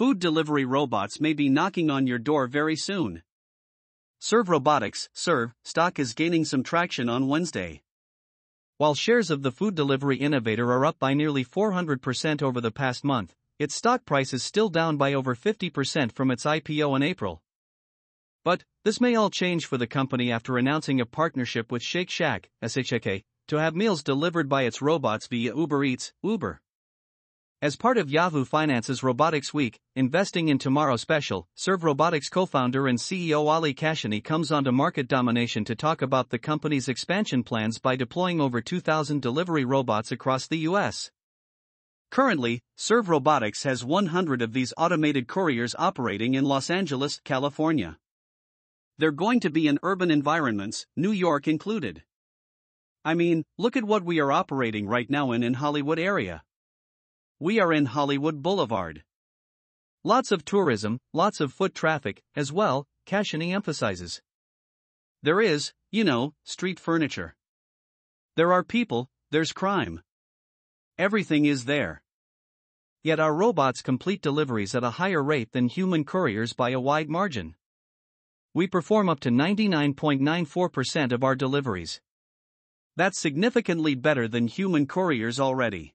food delivery robots may be knocking on your door very soon. Serve Robotics, Serve, stock is gaining some traction on Wednesday. While shares of the food delivery innovator are up by nearly 400% over the past month, its stock price is still down by over 50% from its IPO in April. But, this may all change for the company after announcing a partnership with Shake Shack, SHK, to have meals delivered by its robots via Uber Eats, Uber. As part of Yahoo Finance's Robotics Week, Investing in Tomorrow special, Serve Robotics co founder and CEO Ali Kashani comes onto market domination to talk about the company's expansion plans by deploying over 2,000 delivery robots across the U.S. Currently, Serve Robotics has 100 of these automated couriers operating in Los Angeles, California. They're going to be in urban environments, New York included. I mean, look at what we are operating right now in in Hollywood area. We are in Hollywood Boulevard. Lots of tourism, lots of foot traffic, as well, Kashani emphasizes. There is, you know, street furniture. There are people, there's crime. Everything is there. Yet our robots complete deliveries at a higher rate than human couriers by a wide margin we perform up to 99.94% of our deliveries. That's significantly better than human couriers already.